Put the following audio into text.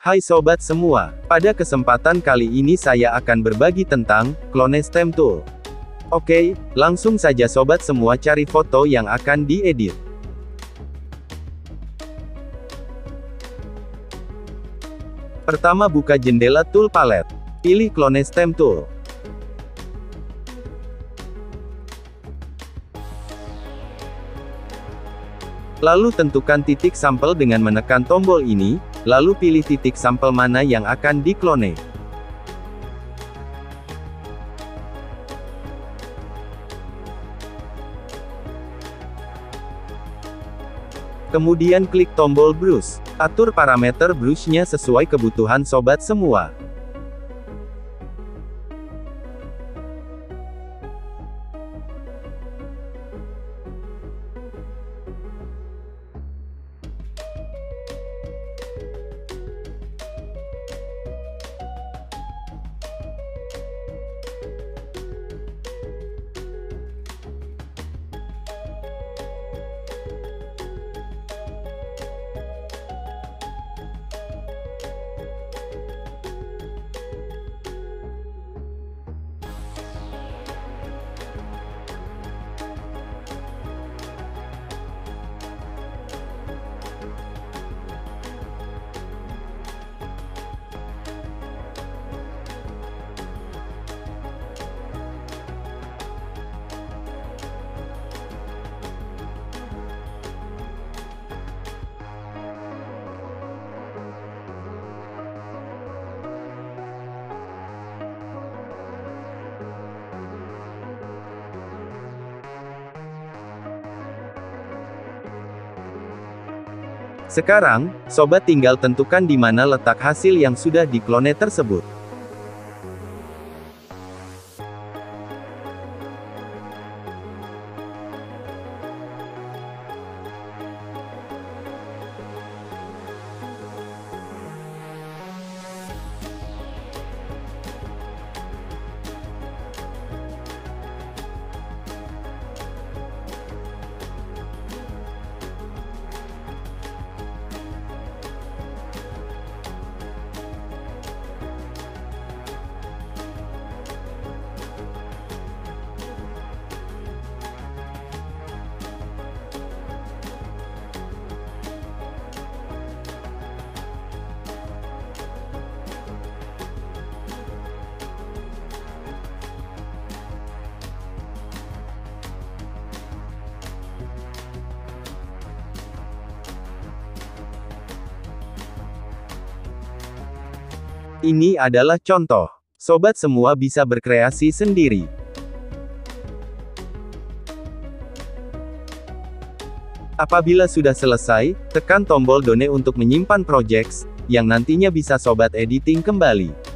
Hai sobat semua, pada kesempatan kali ini saya akan berbagi tentang Clone Stem Tool. Oke, langsung saja sobat semua cari foto yang akan diedit. Pertama buka jendela tool palette. Pilih Clone Stem Tool. Lalu tentukan titik sampel dengan menekan tombol ini, lalu pilih titik sampel mana yang akan diklone. Kemudian klik tombol brush. Atur parameter brushnya sesuai kebutuhan sobat semua. Sekarang, sobat tinggal tentukan di mana letak hasil yang sudah diklone tersebut. Ini adalah contoh. Sobat semua bisa berkreasi sendiri. Apabila sudah selesai, tekan tombol Done untuk menyimpan projects, yang nantinya bisa sobat editing kembali.